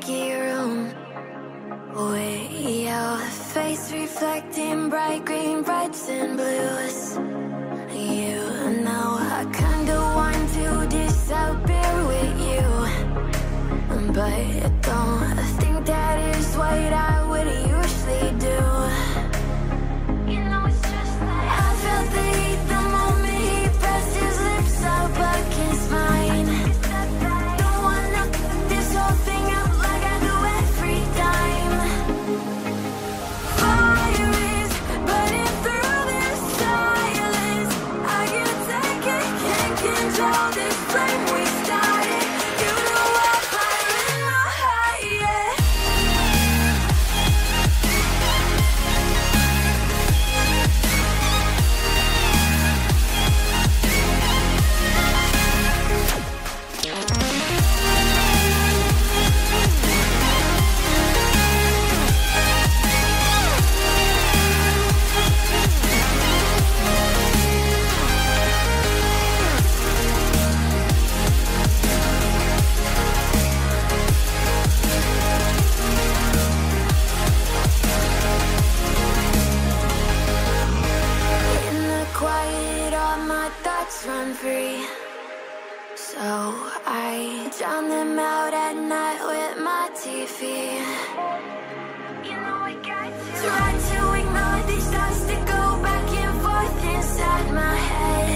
smoky room With your face reflecting bright green, reds and blues. You know I kinda want to disappear with you. But Try to ignore these thoughts that go back and forth inside my head.